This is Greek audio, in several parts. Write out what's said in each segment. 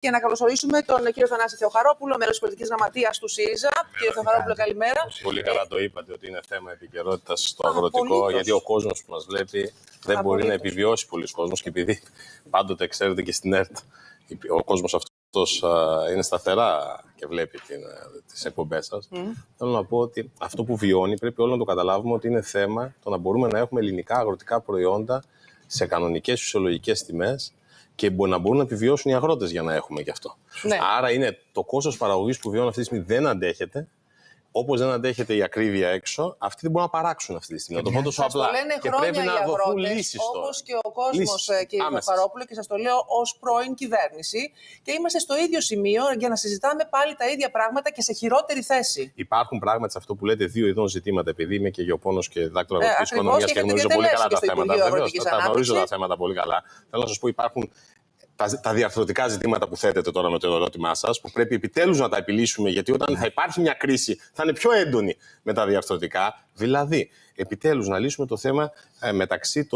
Και να καλωσορίσουμε τον κύριο Θανάση Θεοχαρόπουλο, μέρο της πολιτικής γραμματείας του ΣΥΡΙΖΑ. Κύριε Θεοχαρόπουλο, καλημέρα. Πολύ καλά το είπατε ότι είναι θέμα επικαιρότητας στο αγροτικό, γιατί ο κόσμος που μας βλέπει δεν μπορεί να επιβιώσει πολλοί κόσμος και επειδή πάντοτε ξέρετε και στην ΕΡΤ ο κόσμος αυτός είναι σταθερά και βλέπει τις εκπομπές σας. Θέλω να πω ότι αυτό που βιώνει πρέπει όλοι να το καταλάβουμε ότι είναι θέμα το να μπορούμε να έχουμε ελληνικά αγροτικά προϊόντα σε κανονικές φυσιολογικέ τιμές και μπορεί να μπορούν να επιβιώσουν οι αγρότες για να έχουμε γι' αυτό. Ναι. Άρα είναι το κόστος παραγωγής που βιώνουν αυτή τη στιγμή δεν αντέχεται. Όπως δεν αντέχεται η ακρίβεια έξω, αυτοί δεν μπορούν να παράξουν αυτή τη στιγμή. Να το πω τόσο Σας απλά. το λένε και χρόνια πρέπει οι να δοθούν αγρότες, λύσεις τώρα. όπως και ο κόσμος, Λύσεις. ε, κύριε Άμεσες. Θεοχαρόπουλο, και σας το λέω ως πρώην κυβέρνηση. Και είμαστε στο ίδιο σημείο για να συζητάμε πάλι τα ίδια πράγματα και σε χειρότερη θέση. Υπάρχουν πράγματι σε αυτό που λέτε δύο ειδών ζητήματα, επειδή είμαι και γεωπόνος και δάκτυλο Ε, αγροτικής ακριβώς, οικονομίας και και έχετε γνωρίζω πολύ καλά διατελέσει τα και στο θέματα. Υπουργείο Βεβαίως, Αγροτικής τα γνωρίζω τα Ανάπτυξης. θέματα πολύ καλά. Θέλω να σας πω, υπάρχουν τα, τα διαρθρωτικά ζητήματα που θέτετε τώρα με το ερώτημά σας, που πρέπει επιτέλους να τα επιλύσουμε, γιατί όταν θα υπάρχει μια κρίση θα είναι πιο έντονη με τα διαρθρωτικά. Δηλαδή, επιτέλους να λύσουμε το θέμα ε, μεταξύ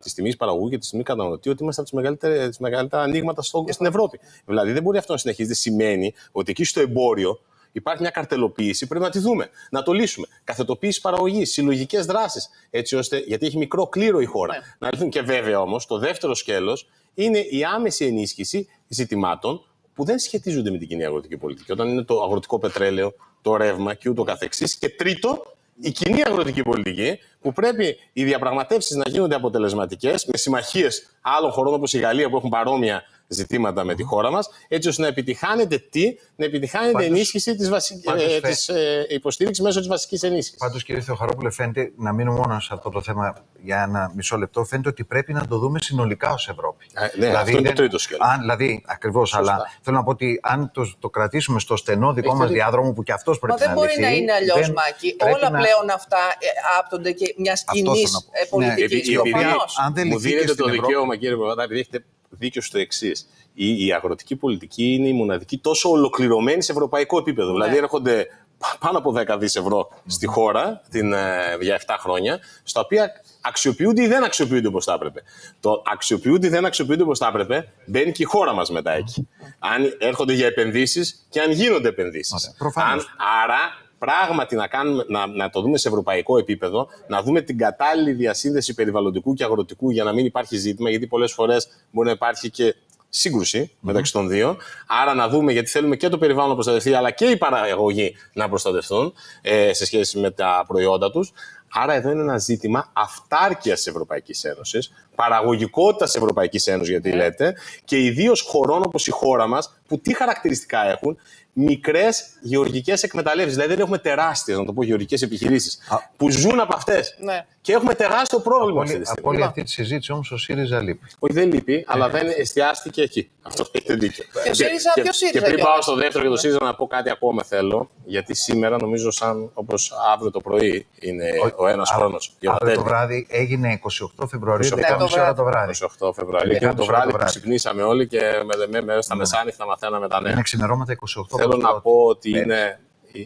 της τιμής παραγωγού και της τιμή καταναλωτή, ότι είμαστε από τις μεγαλύτερα, τις μεγαλύτερα ανοίγματα στο, στην Ευρώπη. Δηλαδή, δεν μπορεί αυτό να συνεχίζεται. Σημαίνει ότι εκεί στο εμπόριο Υπάρχει μια καρτελοποίηση, πρέπει να τη δούμε, να το λύσουμε. Καθετοποίηση παραγωγής, συλλογικές δράσεις. Έτσι ώστε, γιατί έχει μικρό κλήρο η χώρα. Ναι. Να λυθούν. Και βέβαια όμως, το δεύτερο σκέλος είναι η άμεση ενίσχυση ζητημάτων που δεν σχετίζονται με την κοινή αγροτική πολιτική. Όταν είναι το αγροτικό πετρέλαιο, το ρεύμα και ούτω καθεξής. Και τρίτο, η κοινή αγροτική πολιτική, που πρέπει οι διαπραγματεύσεις να γίνονται αποτελεσματικές με συμμαχίες άλλων χωρών όπως η Γαλλία που έχουν παρόμοια ζητήματα με τη χώρα μας, έτσι ώστε να επιτυχάνεται τι, να επιτυχάνεται Πάντως- ενίσχυση της βασι... πάντως ε, φε- της, ε, υποστήριξης μέσω της βασικής ενίσχυσης. Πάντως, κύριε Θεοχαρόπουλε, φαίνεται να μείνουμε μόνο σε αυτό το θέμα για ένα μισό λεπτό. Φαίνεται ότι πρέπει να το δούμε συνολικά ως Ευρώπη. Ε, ναι, αυτό είναι το τρίτο σκέλος. Αν, δηλαδή, ακριβώς, αλλά θέλω να πω ότι αν το, το κρατήσουμε στο στενό δικό Έχετε μας δίκιο. διάδρομο που και αυτός πρέπει Μα δεν να μπορεί λυθεί, να είναι αλλιώς, δεν Μάκη. πρέπει Όλα να- πλέον αυτά ε, άπτονται και μιας Αυτό κοινής θέλω να πω. πολιτικής. Επί- επειδή- Προφανώς. αν δεν Μου λυθεί και δίνετε στην το Ευρώπη- δικαίωμα, κύριε Παπαδά, επειδή έχετε δίκιο στο εξής. Η, η αγροτική πολιτική είναι η μοναδική τόσο ολοκληρωμένη σε ευρωπαϊκό επίπεδο. Δηλαδή έρχονται πα- πάνω από 10 δις ευρώ στη χώρα την, ε, για 7 χρόνια, στα οποία αξιοποιούνται ή δεν αξιοποιούνται όπως θα έπρεπε. Το αξιοποιούνται ή δεν αξιοποιούνται όπως θα έπρεπε, μπαίνει και η χώρα μας μετά εκεί. Αν έρχονται για επενδύσεις και αν γίνονται επενδύσεις. Ωραία, προφανώς. Αν Άρα, πράγματι να, κάνουμε, να, να το δούμε σε ευρωπαϊκό επίπεδο, να δούμε την κατάλληλη διασύνδεση περιβαλλοντικού και αγροτικού για να μην υπάρχει ζήτημα, γιατί πολλές φορές μπορεί να υπάρχει και σύγκρουση μεταξύ των δύο. Άρα να δούμε, γιατί θέλουμε και το περιβάλλον να προστατευτεί, αλλά και η παραγωγή να προστατευτούν ε, σε σχέση με τα προϊόντα τους. Άρα εδώ είναι ένα ζήτημα αυτάρκειας της Ευρωπαϊκής Ένωσης, παραγωγικότητας της Ευρωπαϊκής Ένωσης, γιατί λέτε, και ιδίως χωρών όπως η χώρα μας, που τι χαρακτηριστικά έχουν, μικρές γεωργικές εκμεταλλεύσεις. Δηλαδή δεν έχουμε τεράστιες, να το πω, γεωργικές επιχειρήσεις, Α. που ζουν από αυτές. Ναι. Και έχουμε τεράστιο πρόβλημα αυτή Όλη- τη Από στιγμή. όλη αυτή τη συζήτηση όμως ο ΣΥΡΙΖΑ λείπει. Όχι, δεν λείπει, αλλά δεν εστιάστηκε εκεί. Αυτό έχετε δίκιο. Και ο ΣΥΡΙΖΑ, και, ποιος ΣΥΡΙΖΑ και πριν κιόλας. πάω στο δεύτερο και το ΣΥΡΙΖΑ να πω κάτι ακόμα θέλω. Γιατί σήμερα νομίζω σαν όπως αύριο το πρωί είναι ο ένας χρόνος. Αύριο το βράδυ έγινε 28 Φεβρουαρίου, 28 10.30 ώρα το βράδυ. 28 Φεβρουαρίου. Και 10.30 το βράδυ το που βράδυ. ξυπνήσαμε όλοι και με, με, με, στα μεσάνυχτα μαθαίναμε τα νέα. Είναι ξημερώματα 28 Θέλω να Φεβρουαρίου. πω ότι Ναι. είναι, ε,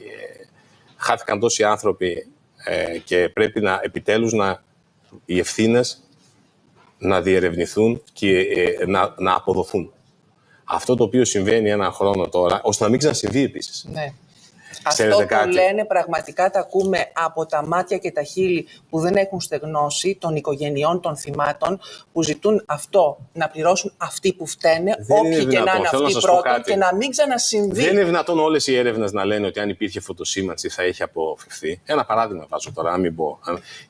χάθηκαν τόσοι άνθρωποι ε, και πρέπει να επιτέλους να, οι ευθύνες να διερευνηθούν και ε, να, να αποδοθούν. Αυτό το οποίο συμβαίνει ένα χρόνο τώρα, ώστε να μην ξανασυμβεί επίσης. Ναι. Ξέρετε Αυτό που κάτι; λένε πραγματικά τα ακούμε από τα μάτια και τα χείλη που δεν έχουν στεγνώσει των οικογενειών των θυμάτων που ζητούν αυτό, να πληρώσουν αυτοί που φταίνε, Δεν είναι όποιοι και να δυνατόν. είναι Θέλω να αυτοί σας πω πρώτον κάτι. και να μην ξανασυμβεί. Δεν είναι δυνατόν όλες οι έρευνες να λένε ότι αν υπήρχε φωτοσήμανση θα είχε αποφευθεί. Ένα παράδειγμα βάζω τώρα, να μην πω.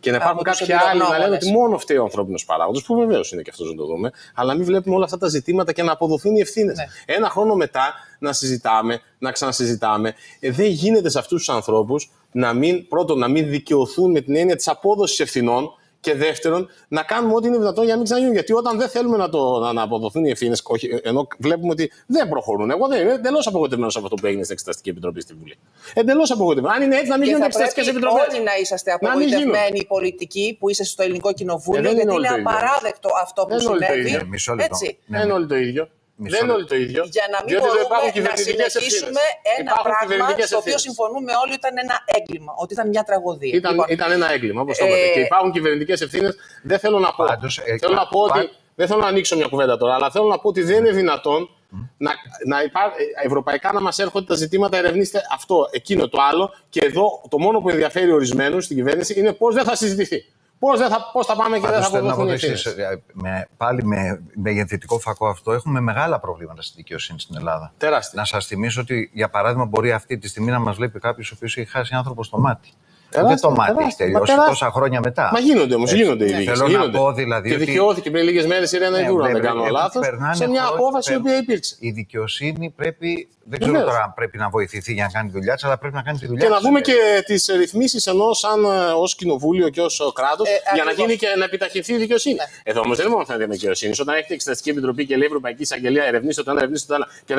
Και να υπάρχουν Από τους κάποιοι άλλοι να λένε εμπειρογνώμονες. ότι μόνο φταίει ο ανθρώπινος παράγοντας, που βεβαίως είναι και αυτός να το δούμε, αλλά να μην βλέπουμε όλα αυτά τα ζητήματα και να αποδοθούν οι ευθύνες. Ναι. Ένα χρόνο μετά να συζητάμε, να ξανασυζητάμε. Ε, δεν γίνεται σε αυτούς τους ανθρώπους να μην, πρώτον, να μην δικαιωθούν με την έννοια της απόδοσης ευθυνών και δεύτερον, να κάνουμε ό,τι είναι δυνατόν για να μην ξαναγίνουν. Γιατί όταν δεν θέλουμε να, το, να, να αποδοθούν οι ευθύνες, ενώ βλέπουμε ότι δεν προχωρούν. Εγώ δεν είμαι εντελώς απογοητευμένος από αυτό που έγινε στην Εξεταστική Επιτροπή στη Βουλή. Εντελώς απογοητευμένος. Αν είναι έτσι, να μην Και γίνουν θα εξεταστικές πρέπει επιτροπές. όλοι να είσαστε Να μην γίνουν. απογοητευμένοι οι πολιτικοί που είστε στο ελληνικό κοινοβούλιο, Ε, δεν είναι γιατί όλοι είναι το ίδιο. απαράδεκτο αυτό που Δεν είναι όλοι το συνέβη. ίδιο. Ε, μισό λεπτό. Έτσι. Ναι, Δεν είναι όλοι το ίδιο. Μισό Δεν είναι λεπτό. όλοι το ίδιο. Για να μην διότι δεν υπάρχουν μπορούμε να κυβερνητικές συνεχίσουμε ευθύνες. ένα Υπάρχουν πράγμα κυβερνητικές στο οποίο ευθύνες. συμφωνούμε όλοι ότι ήταν ένα έγκλημα, ότι ήταν μια τραγωδία. Ήταν, Λοιπόν, ήταν ένα έγκλημα, όπως το είπατε. ε, Και υπάρχουν κυβερνητικές ευθύνες. Δεν θέλω να πω. Πάντως, ε, θέλω να πω ότι. πά- Δεν θέλω να ανοίξω μια κουβέντα τώρα, αλλά θέλω να πω ότι δεν είναι δυνατόν να, να υπά... ευρωπαϊκά να μας έρχονται τα ζητήματα, ερευνήστε αυτό, εκείνο, το άλλο. Και εδώ το μόνο που ενδιαφέρει ορισμένους στην κυβέρνηση είναι πώς δεν θα συζητηθεί. Πώς θα, πώς θα πάμε και δεν θα αποδοθούν οι με, Πάλι με, με γεννητικό φακό αυτό έχουμε μεγάλα προβλήματα στη δικαιοσύνη στην Ελλάδα. Τεράστια. Να σας θυμίσω ότι, για παράδειγμα, μπορεί αυτή τη στιγμή να μας βλέπει κάποιος ο οποίος έχει χάσει άνθρωπο στο μάτι. Δεν το μάτι έχει τελειώσει τόσα χρόνια χρόνια μετά. Μα γίνονται όμως, γίνονται οι Θέλω να πω δηλαδή. Και δικαιώθηκε πριν λίγες μέρες η Ρένα Ιδούρα, αν δεν κάνω λάθος, σε μια απόφαση η οποία υπήρξε. Η δικαιοσύνη πρέπει. Δεν ξέρω τώρα αν πρέπει να βοηθηθεί για να κάνει τη δουλειά της, αλλά πρέπει να κάνει τη δουλειά τη. Και να δούμε και τις ρυθμίσεις ενός σαν ε, ως κοινοβούλιο και ως κράτος ε, για να γίνει και να επιταχυνθεί η δικαιοσύνη. Ναι. Εδώ όμως δεν είναι μόνο θέμα δικαιοσύνης. Όταν έχετε εξεταστική επιτροπή και λέει Ευρωπαϊκή Εισαγγελία, ερευνήστε το ένα, ερευνήστε το άλλο και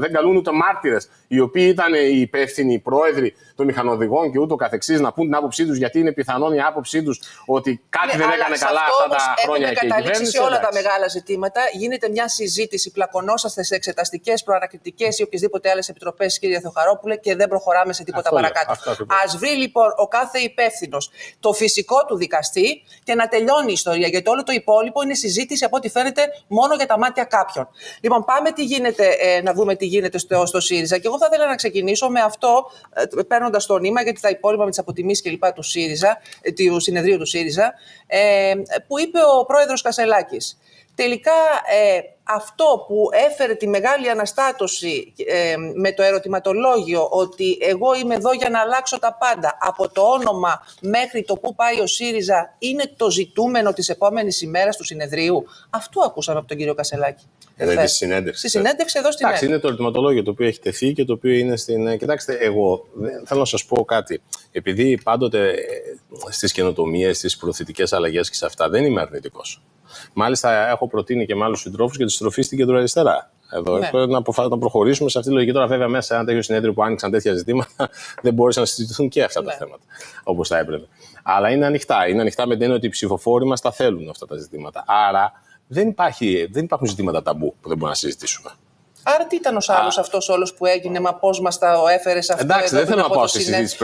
δεν καλούν ούτε μάρτυρες οι οποίοι ήταν οι υπεύθυνοι πρόεδροι των μηχανοδηγών και ούτω καθεξής να πούν την άποψή τους γιατί είναι πιθανόν η άποψή τους ότι κάτι ναι, δεν έκανε καλά αυτά τα χρόνια και η κυβέρνηση. σε όλα τα μεγάλα ζητήματα. Γίνεται μια συζήτηση, πλακωνόσαστε σε εξεταστικές, προανακριτικές ή οποιασδήποτε άλλες επιτροπές, κύριε Θεοχαρόπουλε, και δεν προχωράμε σε τίποτα παρακάτω. Α βρει λοιπόν ο κάθε υπεύθυνος το φυσικό του δικαστή και να τελειώνει η ιστορία. Γιατί όλο το υπόλοιπο είναι συζήτηση από ό,τι φαίνεται μόνο για τα μάτια κάποιων. Λοιπόν, πάμε τι γίνεται, ε, να δούμε τι γίνεται στο, στο ΣΥΡΙΖΑ. Και εγώ θα ήθελα να ξεκινήσω με αυτό, ε, παίρνοντας το νήμα, γιατί τα υπόλοιπα με τις αποτιμήσεις κλπ. του ΣΥΡΙΖΑ, ε, του συνεδρίου του ΣΥΡΙΖΑ, ε, που είπε ο πρόεδρος Κασελάκης. Τελικά ε, αυτό που έφερε τη μεγάλη αναστάτωση ε, με το ερωτηματολόγιο ότι εγώ είμαι εδώ για να αλλάξω τα πάντα από το όνομα μέχρι το που πάει ο ΣΥΡΙΖΑ είναι το ζητούμενο της επόμενης ημέρας του συνεδρίου. Αυτό ακούσαμε από τον κύριο Κασελάκη. Ε, στη συνέντευξη. Στη συνέντευξη εδώ στην Εντάξει, είναι το ερωτηματολόγιο το οποίο έχει τεθεί και το οποίο είναι στην. Ε, κοιτάξτε, εγώ θέλω να σας πω κάτι. Επειδή πάντοτε στις καινοτομίες, στις προθετικές αλλαγές και σε αυτά δεν είμαι αρνητικός. Μάλιστα, έχω προτείνει και με άλλους συντρόφους και τη στροφή στην κεντροαριστερά. Εδώ ναι. να, να προχωρήσουμε σε αυτή τη λογική. Τώρα, βέβαια, μέσα σε ένα τέτοιο συνέδριο που άνοιξαν τέτοια ζητήματα, δεν μπόρεσαν να συζητηθούν και αυτά ναι. τα θέματα όπως θα έπρεπε. Αλλά είναι ανοιχτά. Είναι ανοιχτά με την έννοια ότι οι ψηφοφόροι μας τα θέλουν αυτά τα ζητήματα. Άρα δεν, υπάρχει, δεν υπάρχουν ζητήματα ταμπού που δεν μπορούμε να συζητήσουμε. Άρα τι ήταν ο άλλο αυτός όλος που έγινε, μα πώς μας τα έφερε αυτό. Εντάξει, δεν θέλω να πάω στη συζήτηση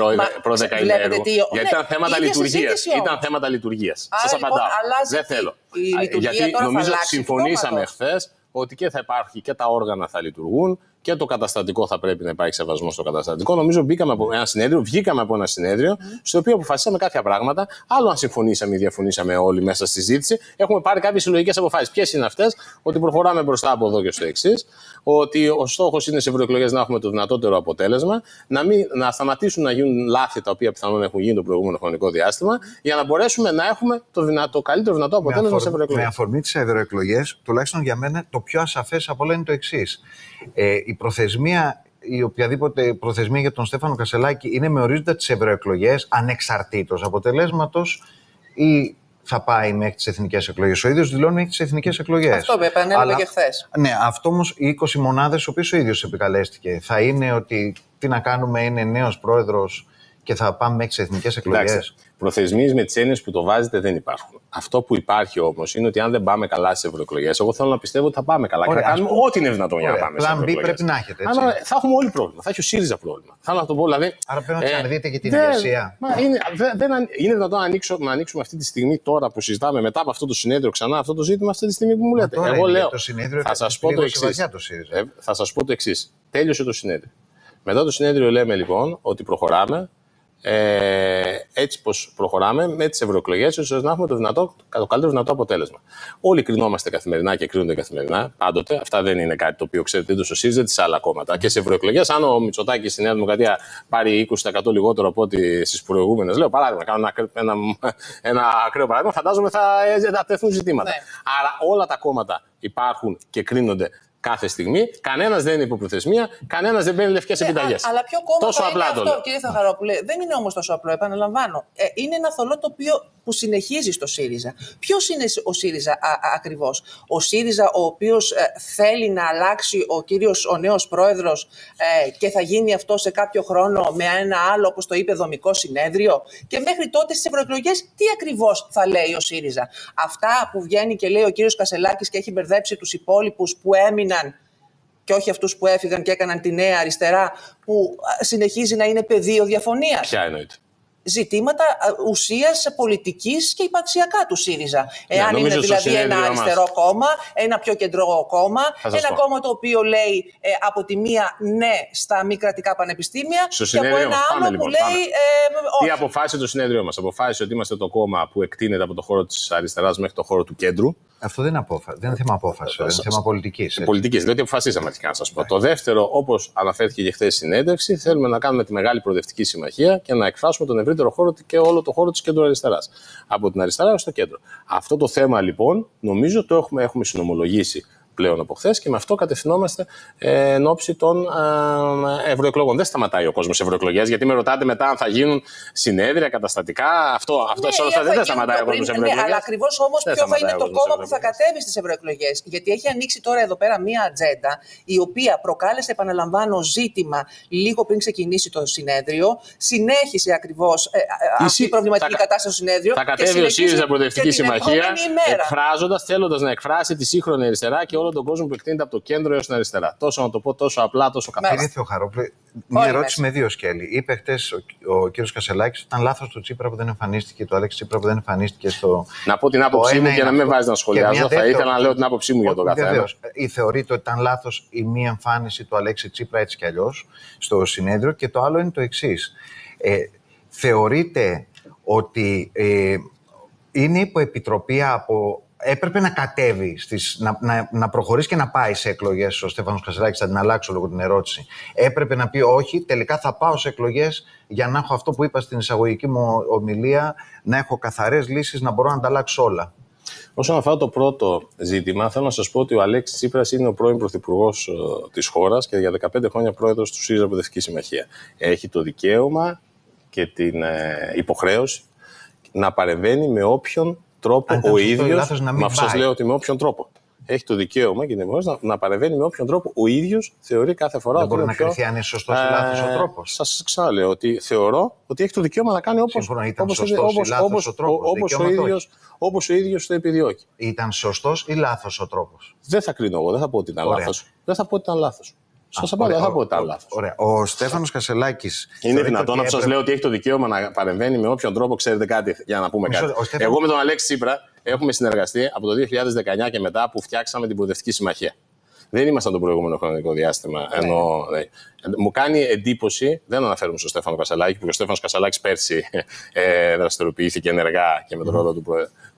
προδεκαημέρου. Γιατί ήταν θέματα λειτουργίας. Ήταν θέματα λειτουργίας. Σας λοιπόν, απαντάω. Δεν θέλω. Γιατί νομίζω ότι συμφωνήσαμε χθες ότι και θα υπάρχει και τα όργανα θα λειτουργούν και το καταστατικό θα πρέπει να υπάρχει σεβασμός στο καταστατικό. Νομίζω μπήκαμε από ένα συνέδριο, βγήκαμε από ένα συνέδριο, στο οποίο αποφασίσαμε κάποια πράγματα. Άλλο αν συμφωνήσαμε ή διαφωνήσαμε όλοι μέσα στη συζήτηση, έχουμε πάρει κάποιες συλλογικές αποφάσεις. Ποιες είναι αυτές, ότι προχωράμε μπροστά από εδώ και στο εξής, ότι ο στόχος είναι σε ευρωεκλογές να έχουμε το δυνατότερο αποτέλεσμα, να, μην, να σταματήσουν να γίνουν λάθη τα οποία πιθανόν έχουν γίνει το προηγούμενο χρονικό διάστημα, για να μπορέσουμε να έχουμε το, δυνατό, καλύτερο δυνατό αποτέλεσμα σε ευρωεκλογές. Με αφορμή τις ευρωεκλογές, τουλάχιστον για μένα, το πιο ασαφές από όλα είναι το εξής. Ε, η προθεσμία η οποιαδήποτε προθεσμία για τον Στέφανο Κασελάκη είναι με ορίζοντα τις ευρωεκλογές, ανεξαρτήτως αποτελέσματος, ή θα πάει μέχρι τις εθνικές εκλογές. Ο ίδιος δηλώνει μέχρι τις εθνικές εκλογές. Αυτό με επανέλαβε και χθες. Ναι, αυτό όμως οι 20 μονάδες, ο οποίος ο ίδιος επικαλέστηκε, θα είναι ότι τι να κάνουμε, είναι νέος πρόεδρος και θα πάμε μέχρι τις εθνικές εκλογές. Προθεσμίες με τις έννοιες που το βάζετε δεν υπάρχουν. Αυτό που υπάρχει όμως είναι ότι αν δεν πάμε καλά στις ευρωεκλογές, εγώ θέλω να πιστεύω ότι θα πάμε καλά Ωραία, και θα κάνουμε ό,τι είναι δυνατόν για να πάμε στις ευρωεκλογές. πρέπει να έχετε. Έτσι. Αλλά θα έχουμε όλοι πρόβλημα. Θα έχει ο ΣΥΡΙΖΑ πρόβλημα. Θέλω να το πω, δηλαδή. Άρα πρέπει να ξαναδείτε ε, και την ηγεσία. Είναι, δεν, είναι δυνατόν να, ανοίξω, να ανοίξουμε αυτή τη στιγμή τώρα που συζητάμε μετά από αυτό το συνέδριο ξανά αυτό το ζήτημα αυτή τη στιγμή που μου λέτε. Εγώ λέω. Θα σας πω το εξής. Ε, θα σας πω το εξής. Τέλειωσε το συνέδριο. Μετά το συνέδριο λέμε λοιπόν ότι προχωράμε ε, έτσι πως προχωράμε με τις ευρωεκλογές, ώστε να έχουμε το, δυνατό, το καλύτερο δυνατό αποτέλεσμα. Όλοι κρινόμαστε καθημερινά και κρίνονται καθημερινά, πάντοτε. Αυτά δεν είναι κάτι το οποίο ξέρετε είτε στο ΣΥΡΙΖΑ είτε σε άλλα κόμματα. Και σε ευρωεκλογές, αν ο Μητσοτάκης στη Νέα Δημοκρατία πάρει 20% λιγότερο από ό,τι στις προηγούμενες, λέω παράδειγμα, κάνω ένα, ένα, ένα ακραίο παράδειγμα, φαντάζομαι θα, θα τεθούν ζητήματα. Ναι. Άρα όλα τα κόμματα υπάρχουν και κρίνονται κάθε στιγμή. Κανένας δεν είναι υποπροθεσμία, κανένας δεν παίρνει λευκές ε, επιταγές. Αλλά ποιο κόμμα τόσο θα απλά είναι αυτό, κύριε Θαχαρόπουλε. Δεν είναι όμως τόσο απλό, επαναλαμβάνω. Ε, είναι ένα θολό τοπίο που συνεχίζει στο ΣΥΡΙΖΑ. Ποιος είναι ο ΣΥΡΙΖΑ ακριβώς, Ο ΣΥΡΙΖΑ, ο οποίος ε, θέλει να αλλάξει ο κύριος ο νέος πρόεδρος ε, και θα γίνει αυτό σε κάποιο χρόνο με ένα άλλο, όπως το είπε, δομικό συνέδριο; Και μέχρι τότε στις ευρωεκλογές, τι ακριβώς θα λέει ο ΣΥΡΙΖΑ; Αυτά που βγαίνει και λέει ο κύριος Κασελάκης και έχει μπερδέψει τους υπόλοιπους που έμειναν και όχι αυτούς που έφυγαν και έκαναν τη νέα αριστερά, που συνεχίζει να είναι πεδίο διαφωνίας. Ποια εννοείται. ζητήματα ουσίας πολιτικής και υπαρξιακά του ΣΥΡΙΖΑ. Ναι, Εάν είναι δηλαδή ένα αριστερό κόμμα, ένα πιο κεντρό κόμμα, ένα κόμμα το οποίο λέει ε, από τη μία ναι στα μη κρατικά πανεπιστήμια και από ένα άλλο λοιπόν, που λέει ε, όχι. Τι αποφάσισε το συνέδριο μας; Αποφάσισε ότι είμαστε το κόμμα που εκτείνεται από το χώρο της αριστεράς μέχρι το χώρο του κέντρου. Αυτό δεν είναι, απόφα... δεν είναι θέμα απόφασης, είναι θέμα πολιτικής. Πολιτικής, διότι αποφασίσαμε αρχικά να σα πω. Το δεύτερο, όπως αναφέρθηκε και χθες στην συνέντευξη, θέλουμε να κάνουμε τη μεγάλη προοδευτική συμμαχία και να εκφράσουμε τον ευρύτερο χώρο και όλο το χώρο της κέντρου αριστεράς. Από την αριστερά έως το κέντρο. Αυτό το θέμα λοιπόν νομίζω το έχουμε, έχουμε συνομολογήσει πλέον από χθες και με αυτό κατευθυνόμαστε ε, εν ώψη των ε, ευρωεκλογών. Δεν σταματάει ο κόσμος ευρωεκλογές, γιατί με ρωτάτε μετά αν θα γίνουν συνέδρια, καταστατικά. Αυτό, αυτό ναι, αυτά δεν θα σταματάει ο κόσμος ευρωεκλογέ. Ναι, αλλά ακριβώς όμως ποιο θα είναι το κόμμα που θα κατέβει στις ευρωεκλογές. Γιατί έχει ανοίξει τώρα εδώ πέρα μία ατζέντα, η οποία προκάλεσε, επαναλαμβάνω, ζήτημα λίγο πριν ξεκινήσει το συνέδριο. Συνέχισε ακριβώς ε, ε αυτή η προβληματική θα, κατάσταση στο συνέδριο. Θα κατέβει ο ΣΥΡΙΖΑ Προοδευτική Συμμαχία, εκφράζοντας, θέλοντας να εκφράσει τη σύγχρονη αριστερά και όλο τον κόσμο που εκτείνεται από το κέντρο έως την αριστερά. Τόσο να το πω τόσο απλά, τόσο καθαρά. Κύριε Θεοχαρόπουλε, μια ερώτηση με δύο σκέλη. Είπε χτες ο, ο κύριος Κασελάκης ότι ήταν λάθος του Τσίπρα που δεν εμφανίστηκε, του Αλέξη Τσίπρα που δεν εμφανίστηκε στο. Να πω την άποψή μου και να μην βάζεις να σχολιάζω. Θα ήθελα να λέω την άποψή μου για τον καθένα. Ή θεωρείτε ότι ήταν λάθος η μη εμφάνιση του Αλέξη Τσίπρα έτσι κι αλλιώς στο συνέδριο. Και το άλλο είναι το εξής. Ε, θεωρείτε ότι ε, είναι υποεπιτροπή από έπρεπε να κατέβει, στις, να, να, να προχωρήσει και να πάει σε εκλογές ο Στέφανος Κασελάκη. Θα την αλλάξω λόγω την ερώτηση. Έπρεπε να πει όχι, τελικά θα πάω σε εκλογές για να έχω αυτό που είπα στην εισαγωγική μου ομιλία, να έχω καθαρές λύσεις, να μπορώ να ανταλλάξω όλα. Όσον αφορά το πρώτο ζήτημα, θέλω να σας πω ότι ο Αλέξης Τσίπρας είναι ο πρώην πρωθυπουργός ε, της χώρας και για 15 χρόνια πρόεδρος του ΣΥΡΙΖΑ Προοδευτική Συμμαχία. Έχει το δικαίωμα και την ε, υποχρέωση να παρεμβαίνει με όποιον τρόπο ο ίδιος. Μα σα λέω ότι με όποιον τρόπο. Έχει το δικαίωμα και την να, να παρεμβαίνει με όποιον τρόπο ο ίδιος θεωρεί κάθε φορά. Δεν μπορεί να κρυθεί αν είναι σωστός ή λάθος ο τρόπος. Σας ξαναλέω ότι θεωρώ ότι έχει το δικαίωμα να κάνει όπω Όπως ο ίδιο το επιδιώκει. Ήταν σωστός ή λάθος ο τρόπος. Δεν θα κρίνω εγώ, δεν θα πω ότι ήταν λάθος. Δεν θα πω ότι ήταν λάθος. Σας απαντώ, δεν θα πω ότι ήταν λάθο. Ο Στέφανος Κασελάκης. Είναι δυνατόν να σας λέω ότι έχει το δικαίωμα να παρεμβαίνει με όποιον τρόπο, ξέρετε κάτι, για να πούμε κάτι. Εγώ με τον Αλέξη Τσίπρα έχουμε συνεργαστεί από το 2019 και μετά που φτιάξαμε την Προοδευτική Συμμαχία. Δεν ήμασταν το προηγούμενο χρονικό διάστημα. Ναι. Ενώ, ναι. Μου κάνει εντύπωση, δεν αναφέρουμε στον Στέφανο Κασαλάκη, που ο Στέφανος Κασαλάκη πέρσι ε, δραστηριοποιήθηκε ενεργά και με τον ρόλο του,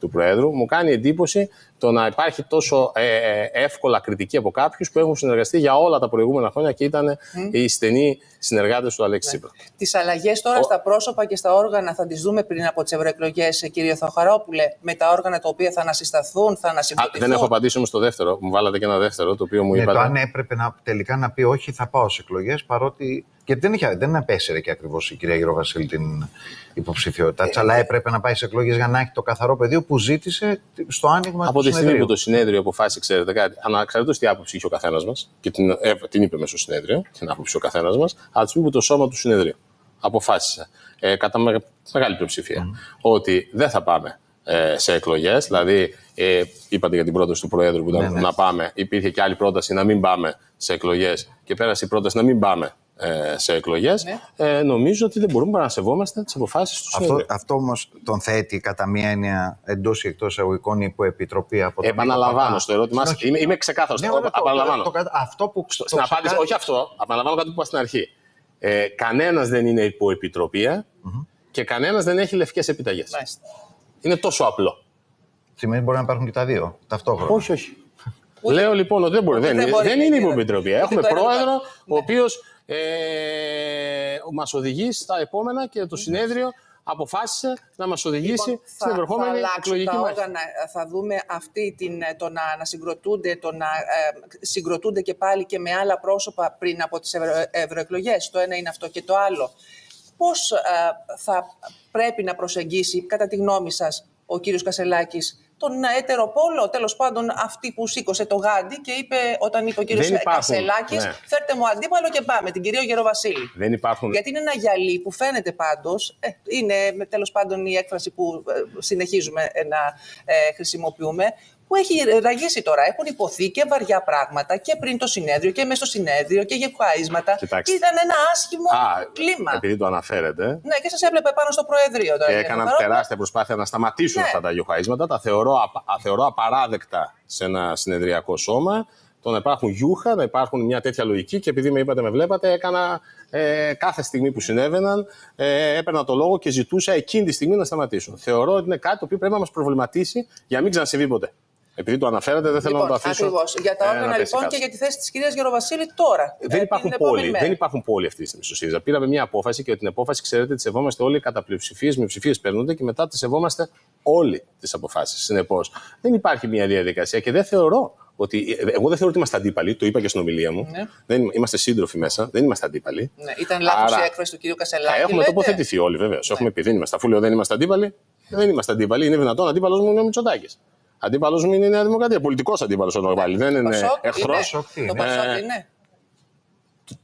του Προέδρου. Μου κάνει εντύπωση το να υπάρχει τόσο ε, ε, εύκολα κριτική από κάποιους που έχουν συνεργαστεί για όλα τα προηγούμενα χρόνια και ήταν mm. οι στενοί συνεργάτες του Αλέξη ναι. Τσίπρα. Τις αλλαγές τώρα Ο... στα πρόσωπα και στα όργανα θα τις δούμε πριν από τις ευρωεκλογές, κύριε Θοχαρόπουλε, με τα όργανα τα οποία θα ανασυσταθούν, θα ανασυμπληρωθούν. Δεν έχω απαντήσει όμως στο δεύτερο. Μου βάλατε και ένα δεύτερο, το οποίο μου ναι, είπατε. Το αν έπρεπε να, τελικά να πει όχι, θα πάω σε εκλογές, παρότι γιατί δεν, είχε, δεν απέσυρε και ακριβώς η κυρία Γεροβασίλη την υποψηφιότητά της, ε, αλλά έπρεπε να πάει σε εκλογές για να έχει το καθαρό πεδίο που ζήτησε στο άνοιγμα Από τη στιγμή που το συνέδριο αποφάσισε, ξέρετε κάτι, αναξαρτήτω τι άποψη είχε ο καθένας μας, και την, ε, την είπε μέσα στο συνέδριο, την άποψη ο καθένας μας, από της στιγμή που το σώμα του συνεδρίου αποφάσισε ε, κατά με, μεγάλη πλειοψηφία mm. ότι δεν θα πάμε ε, σε εκλογές. Δηλαδή, ε, είπατε για την πρόταση του Προέδρου που ήταν ναι, ναι. να πάμε. Υπήρχε και άλλη πρόταση να μην πάμε σε εκλογές και πέρασε η πρόταση να μην πάμε ε, σε εκλογές, ναι. ε, νομίζω ότι δεν μπορούμε να σεβόμαστε τις αποφάσεις τους Αυτό, αυτό όμως τον θέτει κατά μία έννοια εντός ή εκτός εισαγωγικών υποεπιτροπή από τον Επαναλαμβάνω στο ερώτημά σας. Είμαι, είμαι ξεκάθαρος. Ναι, το, αυτό που. Στο, στην απάντηση, όχι αυτό. Επαναλαμβάνω κάτι που είπα στην αρχή. Ε, κανένας δεν είναι υποεπιτροπία mm-hmm. και κανένας δεν έχει λευκές επιταγές. Είναι τόσο απλό. Σημαίνει μπορεί να υπάρχουν και τα δύο ταυτόχρονα. Όχι, όχι. Λέω λοιπόν ότι δεν μπορεί. Δεν, δεν, δεν είναι υποεπιτροπία. Έχουμε πρόεδρο ο ναι. οποίος ε, μας οδηγείς στα επόμενα και το συνέδριο αποφάσισε να μας οδηγήσει λοιπόν, στην επερχόμενη εκλογική μάχη. Θα δούμε αυτή την, το να, να συγκροτούνται, το να ε, συγκροτούνται και πάλι και με άλλα πρόσωπα πριν από τις ευρωεκλογές. Το ένα είναι αυτό και το άλλο. Πώς ε, θα πρέπει να προσεγγίσει, κατά τη γνώμη σας, ο κύριος Κασελάκης τον έτερο πόλο, τέλος πάντων αυτή που σήκωσε το γάντι και είπε, όταν είπε ο κύριος Κασελάκης, ναι. φέρτε μου αντίπαλο και πάμε, την κυρία Γεροβασίλη. Δεν υπάρχουν. Γιατί είναι ένα γυαλί που φαίνεται πάντως, ε, είναι τέλος πάντων η έκφραση που ε, συνεχίζουμε να ε, χρησιμοποιούμε, που έχει ραγίσει τώρα. Έχουν υποθεί και βαριά πράγματα και πριν το συνέδριο και μέσα στο συνέδριο και γευκαίσματα. Ήταν ένα άσχημο Α, κλίμα. Επειδή το αναφέρετε. Ναι, και σας έβλεπε πάνω στο Προεδρείο τώρα. Και έκαναν τεράστια προσπάθεια να σταματήσουν ναι. αυτά τα γευκαίσματα. Τα θεωρώ, θεωρώ απαράδεκτα σε ένα συνεδριακό σώμα το να υπάρχουν γιούχα, να υπάρχουν μια τέτοια λογική και επειδή με είπατε, με βλέπατε, έκανα ε, κάθε στιγμή που συνέβαιναν, ε, έπαιρνα το λόγο και ζητούσα εκείνη τη στιγμή να σταματήσουν. Θεωρώ ότι είναι κάτι το οποίο πρέπει να μας προβληματίσει για να μην ξανασυμβεί ποτέ. Επειδή το αναφέρατε, δεν θέλω λοιπόν, να το αφήσω. Ακριβώς. Για τα ε, όργανα λοιπόν και για τη θέση της κυρίας Γεροβασίλη τώρα. Δεν, ε, υπάρχουν πόλοι, δεν υπάρχουν πόλοι αυτής της στιγμή στο ΣΥΡΙΖΑ. Πήραμε μια απόφαση και την απόφαση, ξέρετε, τη σεβόμαστε όλοι κατά πλειοψηφίες, με ψηφίες παίρνονται και μετά τη σεβόμαστε όλοι τις αποφάσεις. Συνεπώς, δεν υπάρχει μια διαδικασία και δεν θεωρώ ότι. Εγώ δεν θεωρώ ότι είμαστε αντίπαλοι, το είπα και στην ομιλία μου. Ναι. Δεν, είμαστε σύντροφοι μέσα, δεν είμαστε αντίπαλοι. Ναι, ήταν λάθος η έκφραση του κ. Κασελάκη. Έχουμε λέτε. τοποθετηθεί όλοι βεβαίως. Ναι. Έχουμε πει δεν είμαστε. Αφού λέω δεν είμαστε αντίπαλοι, δεν είμαστε αντίπαλοι. Είναι δυνατόν αντίπαλος μου είναι ο Μητσοτάκης. Αντίπαλος μου είναι η Νέα Δημοκρατία. Πολιτικός αντίπαλος ο Νορβάλη. Δεν είναι εχθρός. Το Πασόκ είναι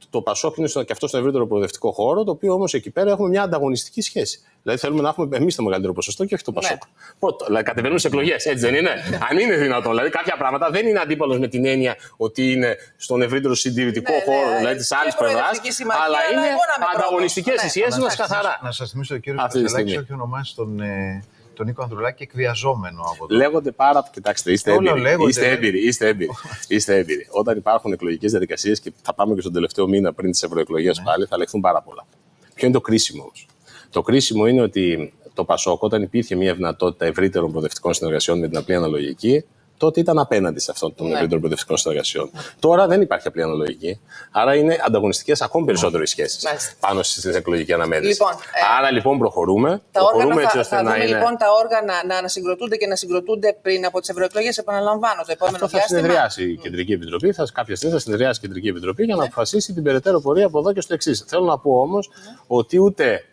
το Πασόκ είναι και αυτό στον ευρύτερο προοδευτικό χώρο, το οποίο όμως εκεί πέρα έχουμε μια ανταγωνιστική σχέση. Δηλαδή θέλουμε να έχουμε εμείς το μεγαλύτερο ποσοστό και όχι το ναι. Πασόκ. Ναι. δηλαδή κατεβαίνουμε σε εκλογές, έτσι δεν είναι; Αν είναι δυνατόν. Δηλαδή κάποια πράγματα δεν είναι αντίπαλος με την έννοια ότι είναι στον ευρύτερο συντηρητικό ναι, ναι χώρο, ναι, δηλαδή της άλλης πλευράς, αλλά είναι ανταγωνιστικές οι σχέσεις μας καθαρά. Να σας θυμίσω, κύριο Κασελάκη, όχι ονομάσει τον ε, τον Νίκο Ανδρουλάκη εκβιαζόμενο από το. Λέγονται πάρα. Κοιτάξτε, είστε έμπειροι. Είστε έμπειροι. Είστε έμπειροι. είστε έμπειροι. Όταν υπάρχουν εκλογικές διαδικασίες και θα πάμε και στον τελευταίο μήνα πριν τις ευρωεκλογές ναι. πάλι, θα λεχθούν πάρα πολλά. Ποιο είναι το κρίσιμο όμως; Το κρίσιμο είναι ότι το Πασόκ, όταν υπήρχε μια δυνατότητα ευρύτερων προοδευτικών συνεργασιών με την απλή αναλογική, τότε ήταν απέναντι σε αυτόν τον ναι. ευρύτερο προοδευτικών συνεργασιών. Τώρα δεν υπάρχει απλή αναλογική. Άρα είναι ανταγωνιστικές ακόμη περισσότερο οι σχέσεις πάνω στην εκλογική αναμέτρηση. Λοιπόν, ε, Άρα λοιπόν προχωρούμε. Τα προχωρούμε όργανα, έτσι ώστε θα, θα να δούμε, είναι. λοιπόν τα όργανα να ανασυγκροτούνται και να συγκροτούνται πριν από τις ευρωεκλογές. Επαναλαμβάνω το επόμενο Αυτό θα συνεδριάσει η Κεντρική Επιτροπή. Θα, κάποια στιγμή θα συνεδριάσει η Κεντρική Επιτροπή για να ναι. αποφασίσει την περαιτέρω πορεία από εδώ και στο εξής. Θέλω να πω όμως ναι. ότι ούτε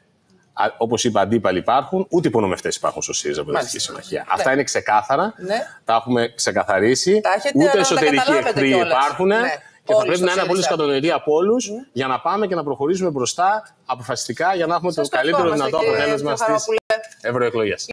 Όπως είπα, αντίπαλοι υπάρχουν, ούτε υπονομευτές υπάρχουν στο ΣΥΡΙΖΑ Προοδευτική Συμμαχία. Ναι. Αυτά είναι ξεκάθαρα. Ναι. Τα έχουμε ξεκαθαρίσει. Τα ούτε εσωτερικοί εχθροί υπάρχουν. Ναι. Και θα πρέπει να είναι απολύτως κατανοητοί από όλους για να πάμε και να προχωρήσουμε μπροστά αποφασιστικά για να έχουμε το καλύτερο δυνατό αποτέλεσμα στις ευρωεκλογές.